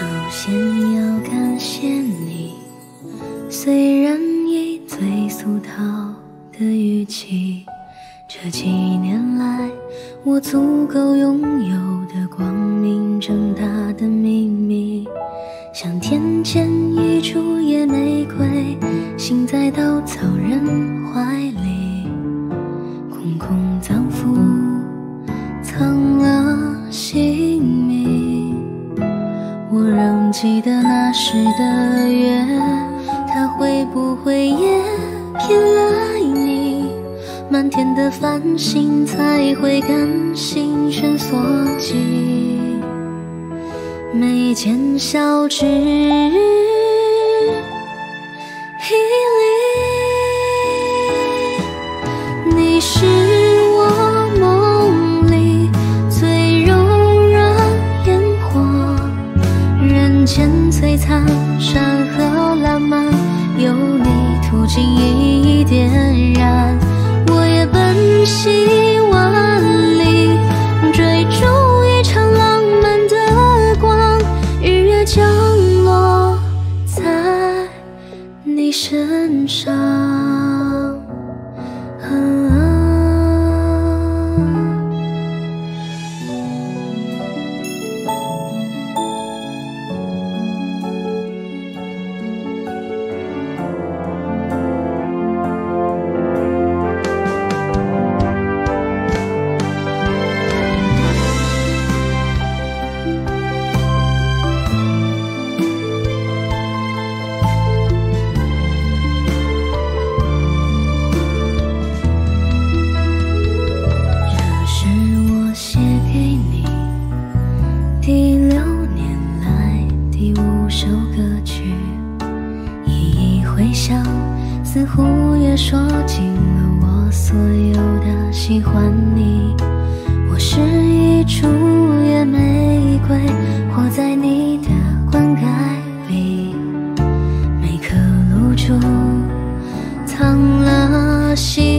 首先要感谢你，虽然以最俗套的语气，这几年来我足够拥有的光明正大的秘密，像田间一株野玫瑰，心在稻草人怀里，空空脏腑藏了姓记得那时的月，它会不会也偏爱你？满天的繁星才会甘心蜷缩起眉间小枝璀璨山河烂漫，有你途径一一点燃。我也奔袭万里，追逐一场浪漫的光，日月降落在你身上。却说尽了我所有的喜欢你。我是一株野玫瑰，活在你的灌溉里，每颗露珠藏了心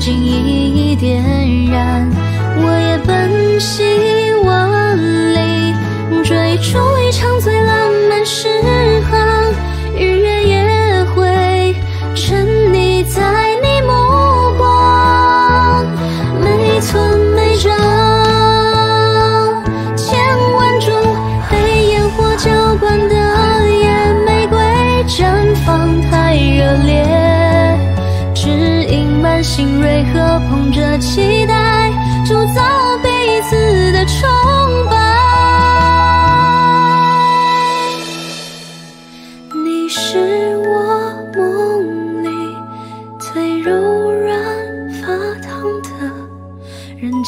你途径一点燃。我也奔袭万里，追逐一场醉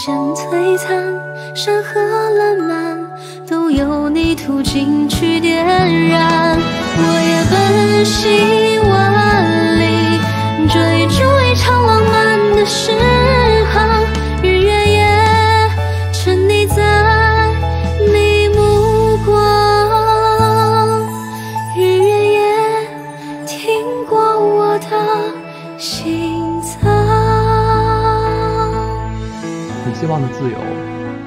人间璀璨，山河烂漫，都有你途径去点燃。我也奔袭万里，追逐希望的自由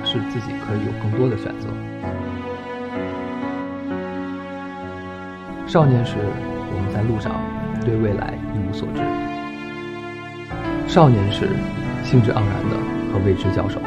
是自己可以有更多的选择。少年时，我们在路上对未来一无所知；少年时，兴致盎然的和未知交手。